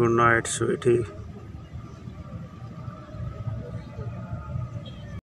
good night sweetie.